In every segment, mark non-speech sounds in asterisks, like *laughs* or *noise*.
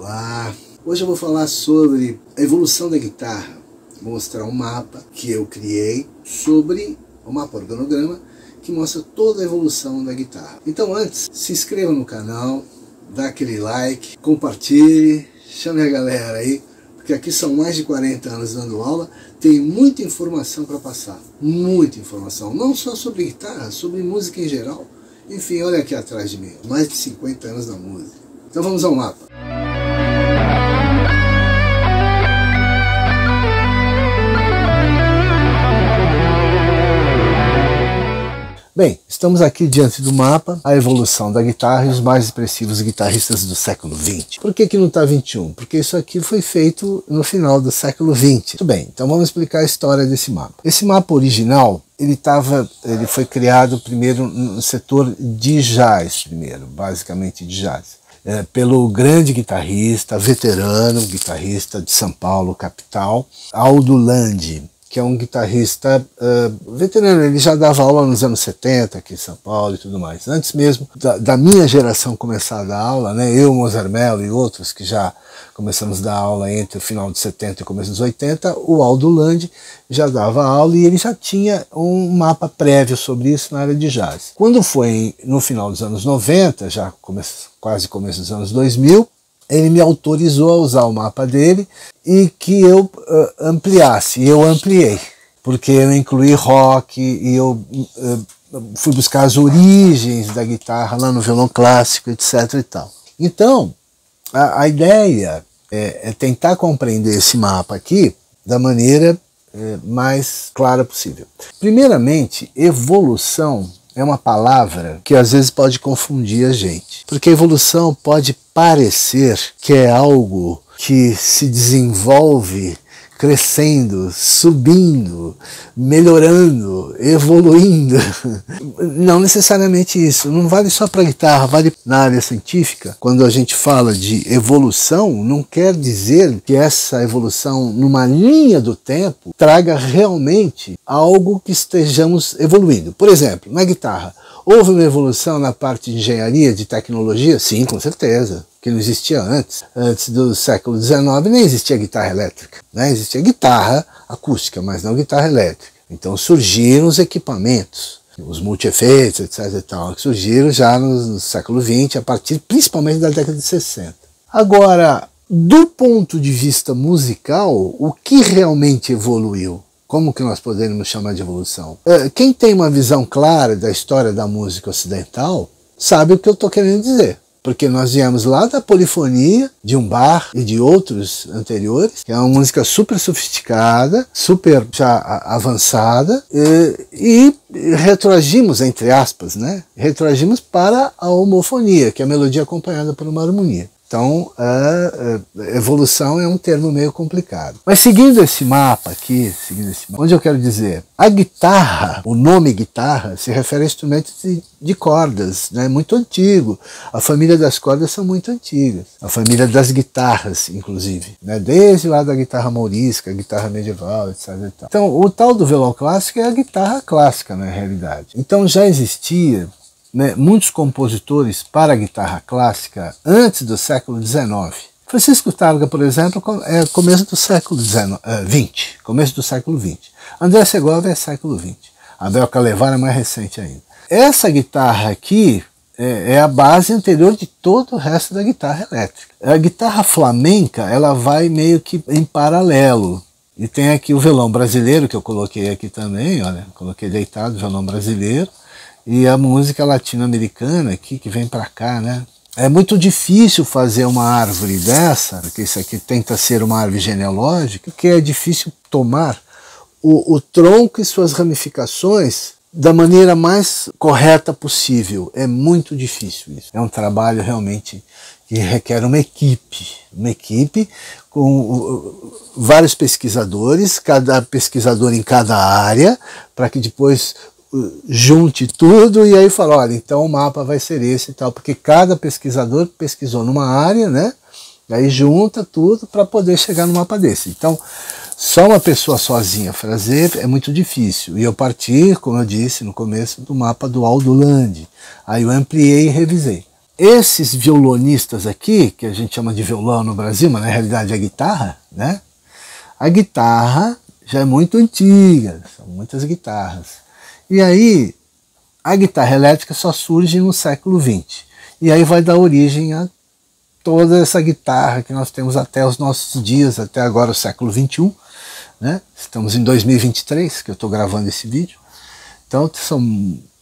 Olá! Hoje eu vou falar sobre a evolução da guitarra. Vou mostrar um mapa que eu criei sobre o mapa organograma que mostra toda a evolução da guitarra. Então antes, se inscreva no canal, dá aquele like, compartilhe, chame a galera aí, porque aqui são mais de 40 anos dando aula, tem muita informação para passar, muita informação, não só sobre guitarra, sobre música em geral. Enfim, olha aqui atrás de mim, mais de 50 anos na música. Então vamos ao mapa. Bem, estamos aqui diante do mapa, a evolução da guitarra e os mais expressivos guitarristas do século XX. Por que, que não está 21? Porque isso aqui foi feito no final do século XX. Muito bem, então vamos explicar a história desse mapa. Esse mapa original, ele, tava, ele foi criado primeiro no setor de jazz, primeiro, basicamente de jazz. É, pelo grande guitarrista, veterano guitarrista de São Paulo, capital, Aldo Landi que é um guitarrista uh, veterano. Ele já dava aula nos anos 70 aqui em São Paulo e tudo mais. Antes mesmo da, da minha geração começar a dar aula, né, eu, Mozart Mello e outros que já começamos a dar aula entre o final de 70 e começo dos 80, o Aldo Landi já dava aula e ele já tinha um mapa prévio sobre isso na área de jazz. Quando foi no final dos anos 90, já come quase começo dos anos 2000, ele me autorizou a usar o mapa dele e que eu uh, ampliasse. E eu ampliei, porque eu incluí rock e eu uh, fui buscar as origens da guitarra lá no violão clássico, etc. e tal. Então, a, a ideia é, é, tentar compreender esse mapa aqui da maneira é, mais clara possível. Primeiramente, evolução é uma palavra que às vezes pode confundir a gente, porque evolução pode parecer que é algo que se desenvolve crescendo, subindo, melhorando, evoluindo. *laughs* Não necessariamente isso. Não vale só para guitarra, vale na área científica. Quando a gente fala de evolução, não quer dizer que essa evolução numa linha do tempo traga realmente algo que estejamos evoluindo. Por exemplo, na guitarra, houve uma evolução na parte de engenharia, de tecnologia? Sim, com certeza que não existia antes. Antes do século XIX nem existia guitarra elétrica, né? existia guitarra acústica, mas não guitarra elétrica. Então surgiram os equipamentos, os multi-efeitos, etc. E tal, que surgiram já no, no século XX, a partir principalmente da década de 60. Agora, do ponto de vista musical, o que realmente evoluiu? Como que nós podemos chamar de evolução? É, quem tem uma visão clara da história da música ocidental sabe o que eu estou querendo dizer porque nós viemos lá da polifonia de um bar e de outros anteriores, que é uma música super sofisticada, super já avançada, e, e retroagimos, entre aspas, né? Retroagimos para a homofonia, que é a melodia acompanhada por uma harmonia. Então, a evolução é um termo meio complicado. Mas seguindo esse mapa aqui, seguindo esse mapa, onde eu quero dizer, a guitarra, o nome guitarra, se refere a instrumentos de, de cordas, né, muito antigo. A família das cordas são muito antigas. A família das guitarras, inclusive, né, desde lá da guitarra mourisca, guitarra medieval, etc. Então, o tal do violão clássico é a guitarra clássica, na realidade. Então, já existia né, muitos compositores para guitarra clássica antes do século XIX. Francisco Targa, por exemplo, é começo do século XX, eh, começo do século XX. André Segovia é século XX. Abel Calevar é mais recente ainda. Essa guitarra aqui é, é, a base anterior de todo o resto da guitarra elétrica. A guitarra flamenca, ela vai meio que em paralelo. E tem aqui o violão brasileiro, que eu coloquei aqui também, olha, coloquei deitado o violão brasileiro e a música latino-americana aqui que vem para cá, né? É muito difícil fazer uma árvore dessa, porque isso aqui tenta ser uma árvore genealógica, que é difícil tomar o, o tronco e suas ramificações da maneira mais correta possível. É muito difícil isso. É um trabalho realmente que requer uma equipe, uma equipe com vários pesquisadores, cada pesquisador em cada área, para que depois junte tudo e aí fala, olha, então o mapa vai ser esse e tal, porque cada pesquisador pesquisou numa área, né? E aí junta tudo para poder chegar no mapa desse. Então, só uma pessoa sozinha fazer é muito difícil. E eu parti, como eu disse no começo, do mapa do Aldo Land. Aí eu ampliei e revisei. esses violonistas aqui, que a gente chama de violão no Brasil, mas na realidade é guitarra, né? A guitarra já é muito antiga, são muitas guitarras. E aí a guitarra elétrica só surge no século XX. E aí vai dar origem a toda essa guitarra que nós temos até os nossos dias, até agora o século XXI. Né? Estamos em 2023, que eu estou gravando esse vídeo. Então são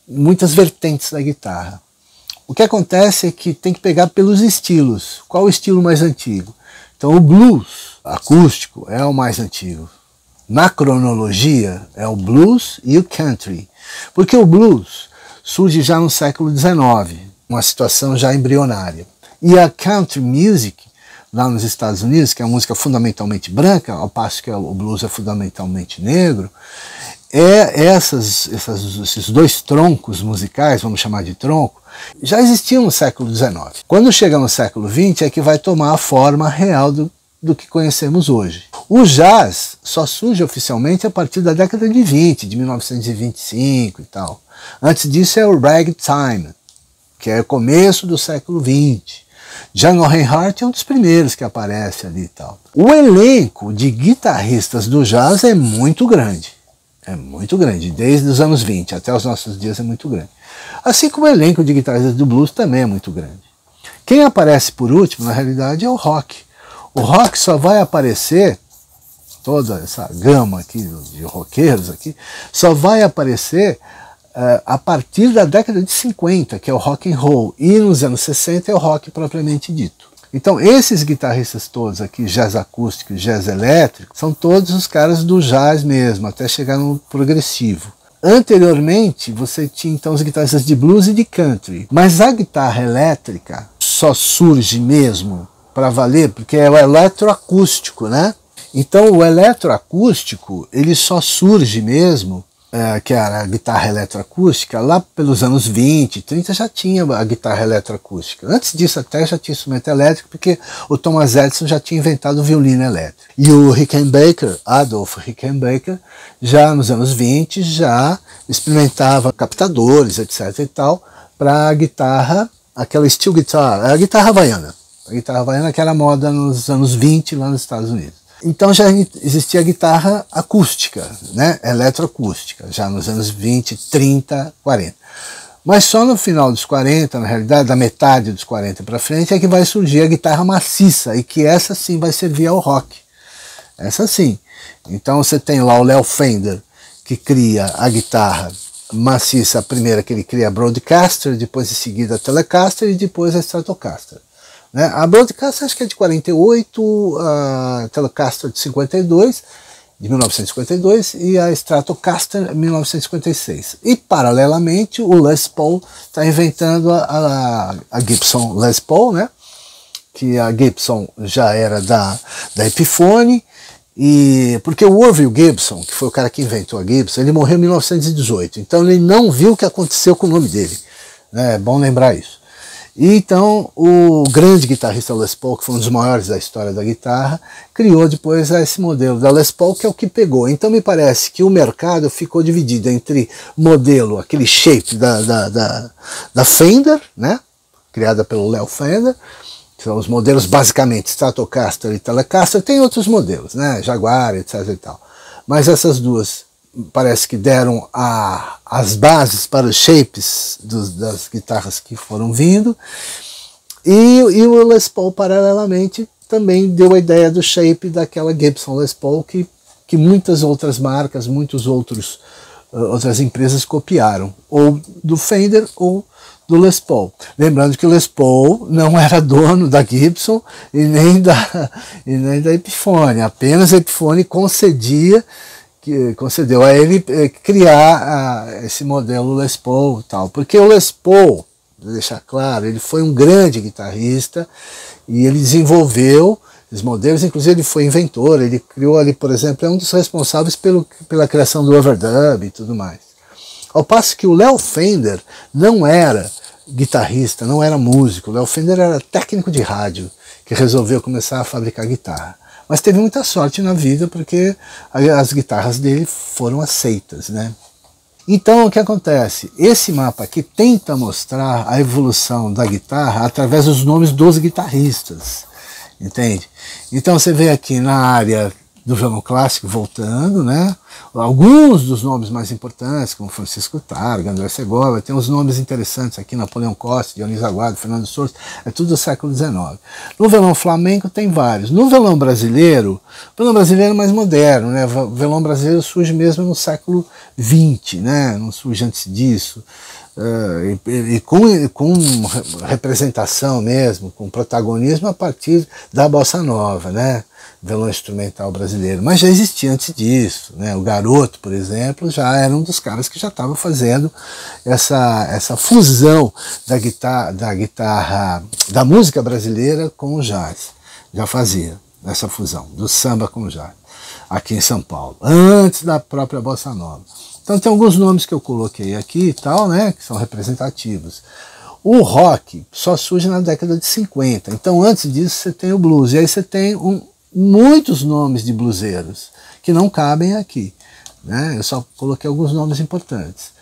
muitas vertentes da guitarra. O que acontece é que tem que pegar pelos estilos. Qual o estilo mais antigo? Então o blues acústico é o mais antigo. Na cronologia é o blues e o country. Porque o blues surge já no século XIX, uma situação já embrionária. E a country music, lá nos Estados Unidos, que é uma música fundamentalmente branca, ao passo que o blues é fundamentalmente negro, é essas, essas, esses dois troncos musicais, vamos chamar de tronco, já existiam no século XIX. Quando chega no século XX é que vai tomar a forma real do, do que conhecemos hoje. O jazz só surge oficialmente a partir da década de 20, de 1925 e tal. Antes disso é o ragtime, que é o começo do século XX. Django Reinhardt é um dos primeiros que aparece ali e tal. O elenco de guitarristas do jazz é muito grande. É muito grande, desde os anos 20 até os nossos dias é muito grande. Assim como o elenco de guitarristas do blues também é muito grande. Quem aparece por último, na realidade, é o rock. O rock só vai aparecer, toda essa gama aqui de roqueiros aqui, só vai aparecer uh, a partir da década de 50, que é o rock and roll, e nos anos 60 é o rock propriamente dito. Então, esses guitarristas todos aqui, jazz acústico jazz elétrico, são todos os caras do jazz mesmo, até chegar no progressivo. Anteriormente, você tinha então os guitarristas de blues e de country, mas a guitarra elétrica só surge mesmo para valer porque é o eletroacústico, né? Então, o eletroacústico ele só surge mesmo é, que era a guitarra eletroacústica, lá pelos anos 20, 30 já tinha a guitarra eletroacústica. Antes disso até já tinha instrumento elétrico, porque o Thomas Edison já tinha inventado o violino elétrico. E o Rickenbacker, Adolf Rickenbacker, já nos anos 20 já experimentava captadores, etc e tal, para a guitarra, aquela steel guitar, a guitarra havaiana. A guitarra havaiana que era moda nos anos 20 lá nos Estados Unidos. Então já existia a guitarra acústica, né, eletroacústica, já nos anos 20, 30, 40. Mas só no final dos 40, na realidade, da metade dos 40 para frente, é que vai surgir a guitarra maciça, e que essa sim vai servir ao rock. Essa sim. Então você tem lá o Léo Fender, que cria a guitarra maciça, a primeira que ele cria a Broadcaster, depois em seguida a Telecaster e depois a Stratocaster. Né? A Broadcast acho que é de 48, a Telecaster de 52, de 1952, e a Stratocaster 1956. E paralelamente o Les Paul está inventando a, a, a, Gibson Les Paul, né? que a Gibson já era da, da Epiphone, e porque o Orville Gibson, que foi o cara que inventou a Gibson, ele morreu em 1918, então ele não viu o que aconteceu com o nome dele. Né? É bom lembrar isso. E então o grande guitarrista Les Paul, que foi um dos maiores da história da guitarra, criou depois esse modelo da Les Paul, que é o que pegou. Então me parece que o mercado ficou dividido entre modelo, aquele shape da, da, da, da Fender, né? criada pelo Léo Fender, que são os modelos basicamente Stratocaster e Telecaster, tem outros modelos, né? Jaguar, etc e tal. Mas essas duas parece que deram a, as bases para os shapes dos, das guitarras que foram vindo. E, e, o Les Paul, paralelamente, também deu a ideia do shape daquela Gibson Les Paul que, que muitas outras marcas, muitos outros uh, outras empresas copiaram, ou do Fender ou do Les Paul. Lembrando que o Les Paul não *laughs* era dono da Gibson e nem da, *laughs* e nem da Epiphone, apenas a Epiphone concedia que concedeu a ele eh, criar a, esse modelo Les Paul tal, porque o Les Paul, deixar claro, ele foi um grande guitarrista e ele desenvolveu os modelos, inclusive ele foi inventor, ele criou ali, por exemplo, é um dos responsáveis pelo, pela criação do overdub e tudo mais. Ao passo que o Léo Fender não era guitarrista, não era músico, Léo Fender era técnico de rádio que resolveu começar a fabricar guitarra. Mas teve muita sorte na vida porque as guitarras dele foram aceitas, né? Então o que acontece? Esse mapa aqui tenta mostrar a evolução da guitarra através dos nomes dos guitarristas, entende? Então você vê aqui na área do violão clássico voltando, né? Alguns dos nomes mais importantes, como Francisco Targa, André Segovia, tem uns nomes interessantes aqui, Napoleão Costa, Dionísio Aguado, Fernando Souza, é tudo do século XIX. No violão flamenco tem vários. No violão brasileiro, o violão brasileiro é mais moderno, né? O violão brasileiro surge mesmo no século XX, né? Não surge antes disso. Uh, e, e com, com representação mesmo, com protagonismo a partir da bossa nova, né? Violão instrumental brasileiro, mas já existia antes disso. Né? O Garoto, por exemplo, já era um dos caras que já estava fazendo essa, essa fusão da guitarra, da guitarra, da música brasileira com o jazz. Já fazia essa fusão, do samba com o jazz, aqui em São Paulo, antes da própria Bossa Nova. Então tem alguns nomes que eu coloquei aqui e tal, né, que são representativos. O rock só surge na década de 50. Então, antes disso, você tem o blues. E aí você tem um, muitos nomes de bluseiros que não cabem aqui. Né? Eu só coloquei alguns nomes importantes.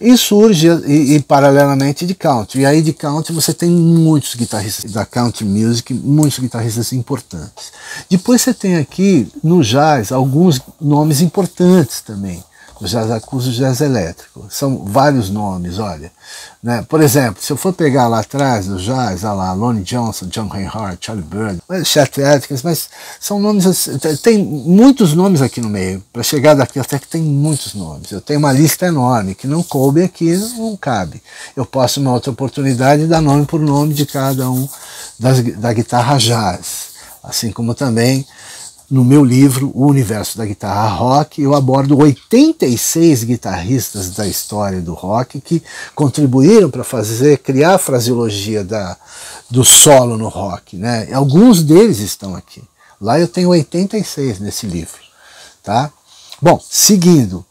E surge, e, e, paralelamente, de country. E aí de country você tem muitos guitarristas da country music, muitos guitarristas importantes. Depois você tem aqui, no jazz, alguns nomes importantes também jazz acústico e o jazz elétrico. São vários nomes, olha. Né? Por exemplo, se eu for pegar lá atrás do jazz, olha lá, Lonnie Johnson, John Reinhardt, Charlie Bird, Chet Atkins, mas são nomes, assim, tem muitos nomes aqui no meio. Para chegar daqui até que tem muitos nomes. Eu tenho uma lista enorme que não coube aqui, não cabe. Eu posso, uma outra oportunidade, dar nome por nome de cada um das, da guitarra jazz. Assim como também no meu livro O Universo da Guitarra Rock, eu abordo 86 guitarristas da história do rock que contribuíram para fazer, criar a fraseologia da, do solo no rock. Né? Alguns deles estão aqui. Lá eu tenho 86 nesse livro. Tá? Bom, seguindo.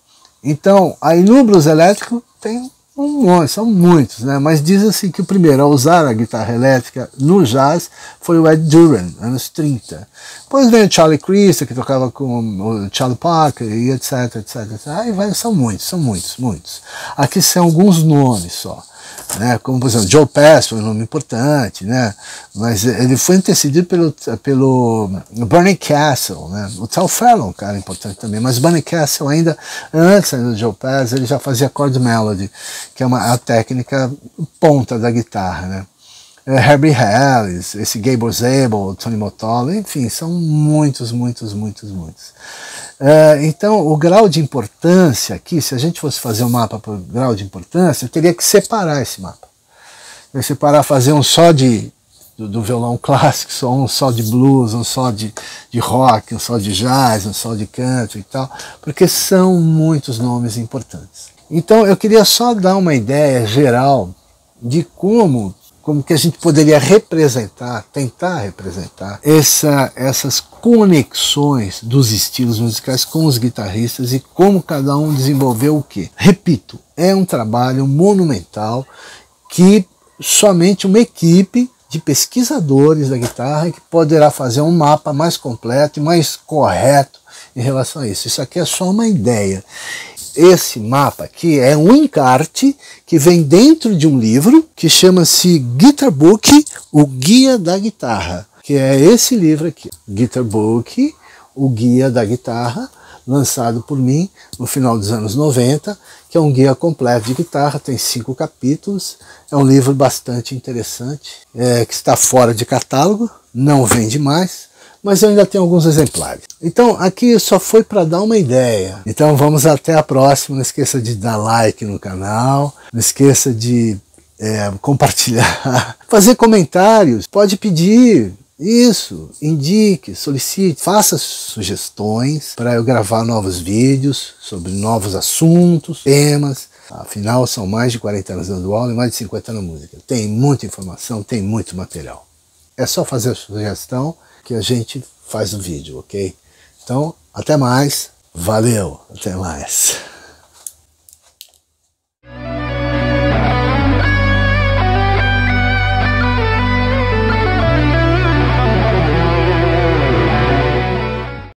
Então, no blues elétrico tem um são muitos, né? Mas diz assim que o primeiro a usar a guitarra elétrica no jazz foi o Ed Duran, anos 30. Depois vem o Charlie Christie, que tocava com o Charlie Parker e etc, etc, etc. Aí vai, são muitos, são muitos, muitos. Aqui são alguns nomes só né? como por exemplo Joe Pass foi um nome importante, né? mas ele foi antecedido pelo, pelo Bernie Castle, né? o Tal Fellow, um cara importante também, mas Bernie Castle ainda, antes do Joe Pass, ele já fazia chord melody, que é uma, a técnica ponta da guitarra, né? É, Herbie Harris, esse Gable Zabel, Tony Motola, enfim, são muitos, muitos, muitos, muitos. É, então, o grau de importância aqui, se a gente fosse fazer um mapa por grau de importância, eu teria que separar esse mapa. Eu separar, fazer um só de do, do, violão clássico, só um só de blues, um só de, de rock, um só de jazz, um só de canto e tal, porque são muitos nomes importantes. Então, eu queria só dar uma ideia geral de como como que a gente poderia representar, tentar representar essa, essas conexões dos estilos musicais com os guitarristas e como cada um desenvolveu o que. Repito, é um trabalho monumental que somente uma equipe de pesquisadores da guitarra que poderá fazer um mapa mais completo e mais correto em relação a isso. Isso aqui é só uma ideia esse mapa aqui é um encarte que vem dentro de um livro que chama-se Guitar Book, o Guia da Guitarra, que é esse livro aqui, Guitar Book, o Guia da Guitarra, lançado por mim no final dos anos 90, que é um guia completo de guitarra, tem cinco capítulos, é um livro bastante interessante, é, que está fora de catálogo, não vende mais, mas eu ainda tenho alguns exemplares. Então aqui só foi para dar uma ideia. Então vamos até a próxima. Não esqueça de dar like no canal, não esqueça de é, compartilhar, *laughs* fazer comentários, pode pedir. Isso, indique, solicite, faça sugestões para eu gravar novos vídeos sobre novos assuntos, temas. Afinal, são mais de 40 anos dando aula e mais de 50 na música. Tem muita informação, tem muito material. É só fazer a sugestão que a gente faz o vídeo, ok? Então, até mais. Valeu, até mais.